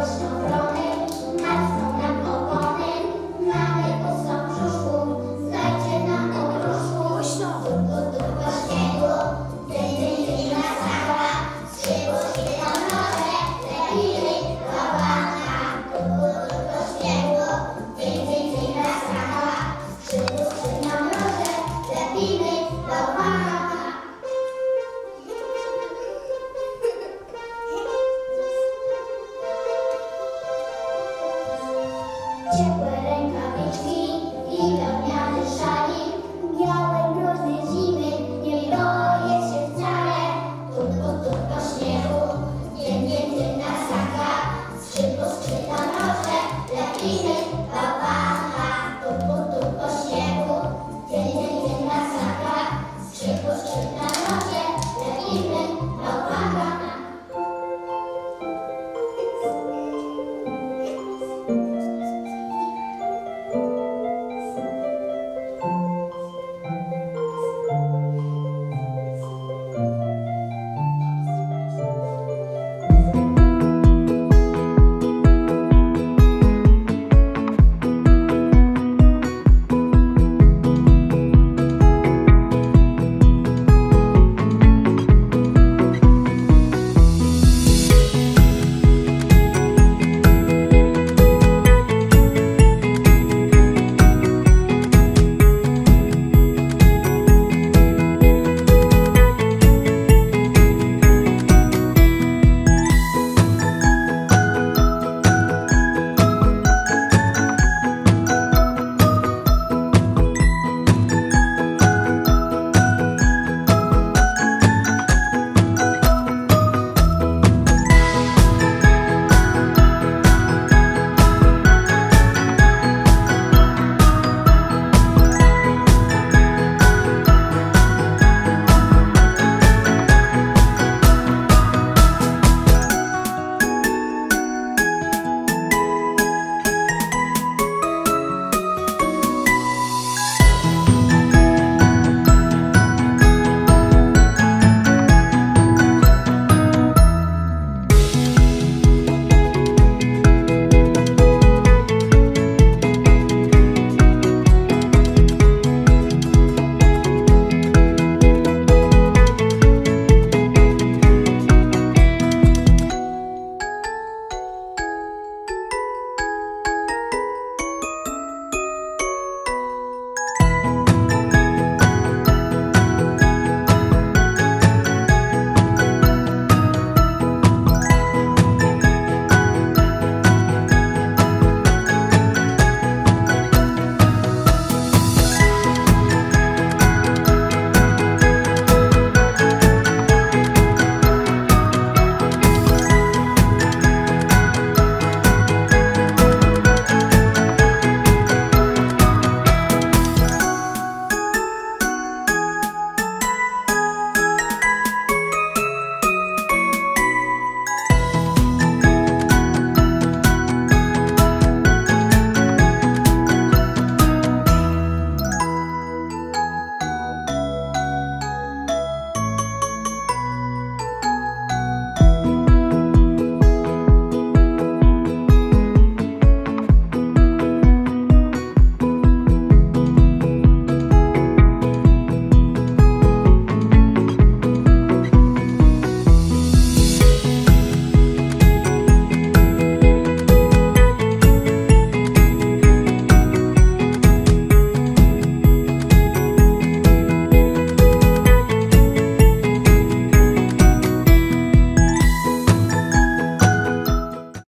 just 好棒的